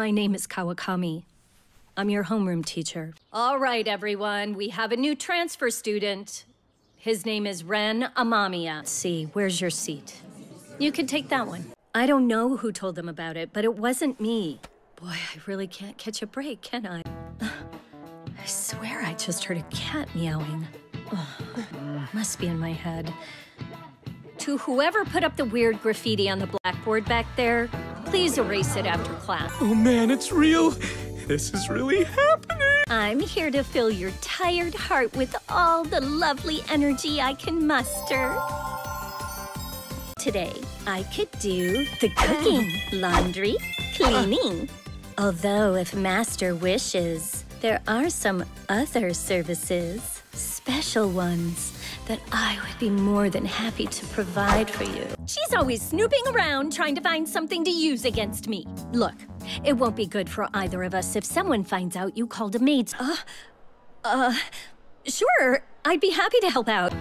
My name is Kawakami. I'm your homeroom teacher. All right, everyone, we have a new transfer student. His name is Ren Amamiya. Let's see, where's your seat? You can take that one. I don't know who told them about it, but it wasn't me. Boy, I really can't catch a break, can I? I swear I just heard a cat meowing. Ugh, must be in my head. To whoever put up the weird graffiti on the blackboard back there, please erase it after class. Oh man, it's real. This is really happening. I'm here to fill your tired heart with all the lovely energy I can muster. Today, I could do the cooking, laundry, cleaning. Although, if Master wishes, there are some other services, special ones, that I would be more than happy to provide for you. She's always snooping around trying to find something to use against me. Look, it won't be good for either of us if someone finds out you called a maid. Uh, uh, sure, I'd be happy to help out.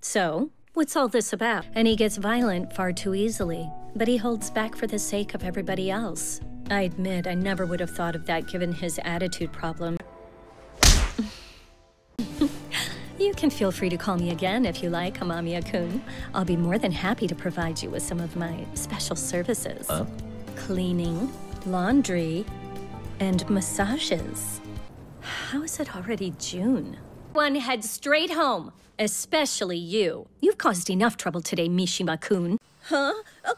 So, what's all this about? And he gets violent far too easily, but he holds back for the sake of everybody else. I admit I never would have thought of that given his attitude problem. You can feel free to call me again if you like, Amamiya-kun. I'll be more than happy to provide you with some of my special services. Huh? Cleaning, laundry, and massages. How is it already June? One head straight home, especially you. You've caused enough trouble today, Mishima-kun. Huh? Uh,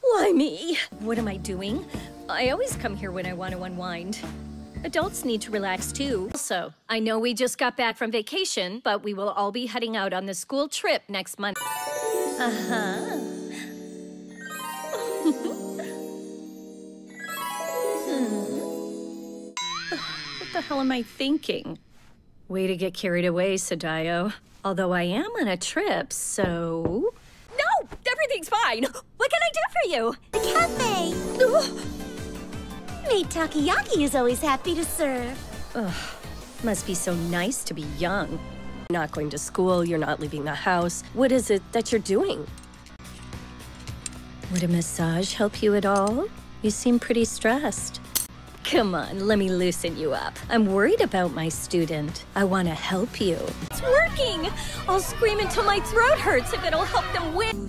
why me? What am I doing? I always come here when I want to unwind. Adults need to relax too. Also, I know we just got back from vacation, but we will all be heading out on the school trip next month. Uh-huh. What the hell am I thinking? Way to get carried away, Sadayo. Although I am on a trip, so... No! Everything's fine! What can I do for you? The cafe. Maid Takayaki is always happy to serve. Ugh, must be so nice to be young. Not going to school, you're not leaving the house. What is it that you're doing? Would a massage help you at all? You seem pretty stressed. Come on, let me loosen you up. I'm worried about my student. I want to help you. It's working! I'll scream until my throat hurts if it'll help them win.